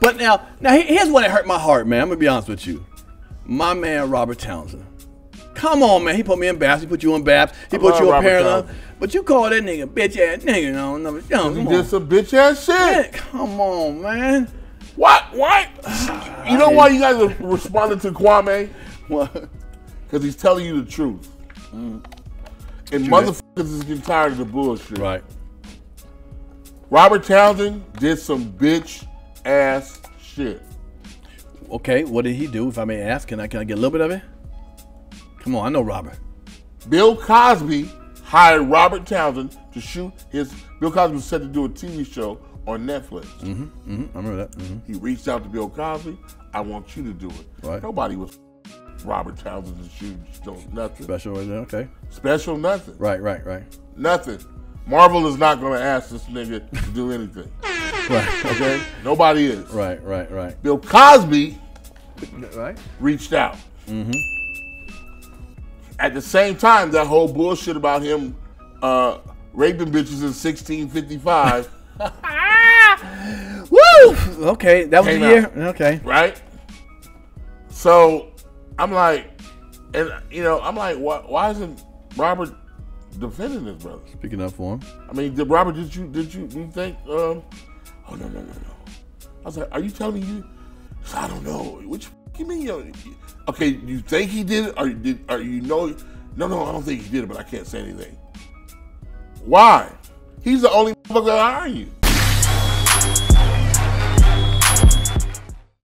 But now, now here's what it hurt my heart, man. I'm gonna be honest with you. My man Robert Townsend. Come on, man. He put me in Babs. He put you in Babs. He I put you in Parallel. But you call that nigga bitch ass nigga. No, no, no. Come He on. did some bitch ass shit. Man, come on, man. What? Why? You know why you guys are responding to Kwame? What? Because he's telling you the truth. Mm. And motherfuckers is getting tired of the bullshit. Right. Robert Townsend did some bitch ass shit. Okay. What did he do? If I may ask, can I can I get a little bit of it? Come on, I know Robert. Bill Cosby hired Robert Townsend to shoot his. Bill Cosby was set to do a TV show on Netflix. Mm-hmm, I remember that. hmm He reached out to Bill Cosby. I want you to do it. Right. Nobody was Robert Townsend to shoot nothing. Special right there. Okay. Special nothing. Right. Right. Right. Nothing. Marvel is not going to ask this nigga to do anything. Right. Okay? Nobody is. Right. Right. Right. Bill Cosby Right. reached out. Mm-hmm. At the same time, that whole bullshit about him uh, raping bitches in 1655, Woo! Okay, that was Came the year. out. Okay. right? So I'm like, and you know, I'm like, why, why isn't Robert defending his brother? Speaking up for him. I mean, did Robert, did you, did you, do you think? Um, oh no, no, no, no. I was like, are you telling me you? I don't know. Which you mean? You okay, you think he did it, or you did, you know? No, no, I don't think he did it, but I can't say anything. Why? He's the only motherfucker that hired you.